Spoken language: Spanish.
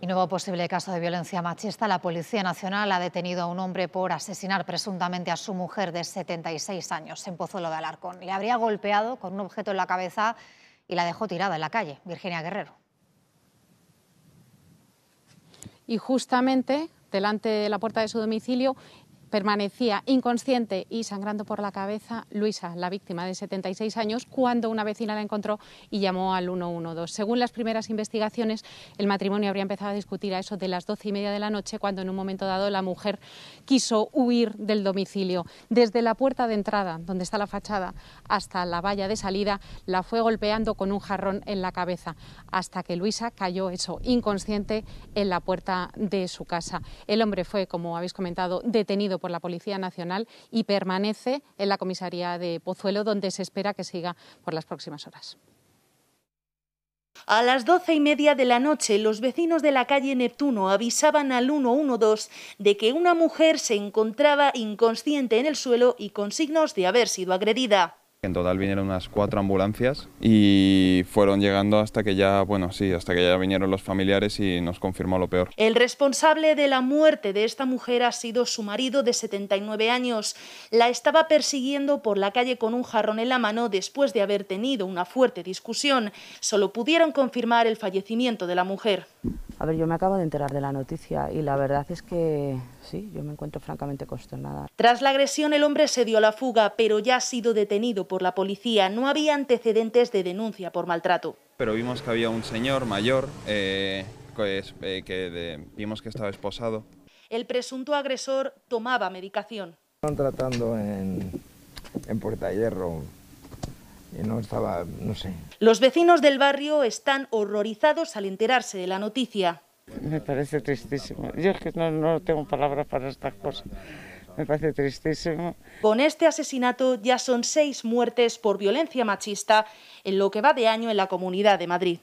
Y nuevo posible caso de violencia machista. La Policía Nacional ha detenido a un hombre por asesinar presuntamente a su mujer de 76 años en Pozuelo de Alarcón. Le habría golpeado con un objeto en la cabeza y la dejó tirada en la calle. Virginia Guerrero. Y justamente delante de la puerta de su domicilio permanecía inconsciente y sangrando por la cabeza Luisa, la víctima de 76 años, cuando una vecina la encontró y llamó al 112. Según las primeras investigaciones, el matrimonio habría empezado a discutir a eso de las doce y media de la noche, cuando en un momento dado la mujer quiso huir del domicilio. Desde la puerta de entrada, donde está la fachada, hasta la valla de salida, la fue golpeando con un jarrón en la cabeza, hasta que Luisa cayó eso, inconsciente, en la puerta de su casa. El hombre fue, como habéis comentado, detenido por la Policía Nacional y permanece en la comisaría de Pozuelo, donde se espera que siga por las próximas horas. A las doce y media de la noche, los vecinos de la calle Neptuno avisaban al 112 de que una mujer se encontraba inconsciente en el suelo y con signos de haber sido agredida. En total vinieron unas cuatro ambulancias y fueron llegando hasta que ya, bueno, sí, hasta que ya vinieron los familiares y nos confirmó lo peor. El responsable de la muerte de esta mujer ha sido su marido de 79 años. La estaba persiguiendo por la calle con un jarrón en la mano después de haber tenido una fuerte discusión. Solo pudieron confirmar el fallecimiento de la mujer. A ver, yo me acabo de enterar de la noticia y la verdad es que sí, yo me encuentro francamente consternada. Tras la agresión, el hombre se dio a la fuga, pero ya ha sido detenido por la policía. No había antecedentes de denuncia por maltrato. Pero vimos que había un señor mayor eh, pues, eh, que vimos que estaba esposado. El presunto agresor tomaba medicación. Están tratando en, en Puerta Hierro no estaba, no sé. Los vecinos del barrio están horrorizados al enterarse de la noticia. Me parece tristísimo. Yo es que no, no tengo palabras para estas cosas. Me parece tristísimo. Con este asesinato ya son seis muertes por violencia machista en lo que va de año en la Comunidad de Madrid.